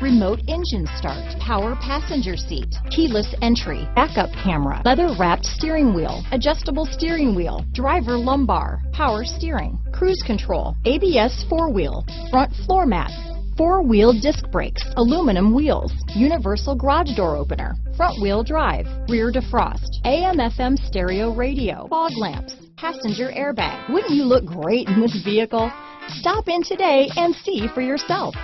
Remote engine start, power passenger seat, keyless entry, backup camera, leather wrapped steering wheel, adjustable steering wheel, driver lumbar, power steering, cruise control, ABS four wheel, front floor mats, four-wheel disc brakes, aluminum wheels, universal garage door opener, front-wheel drive, rear defrost, AM-FM stereo radio, fog lamps, passenger airbag. Wouldn't you look great in this vehicle? Stop in today and see for yourself.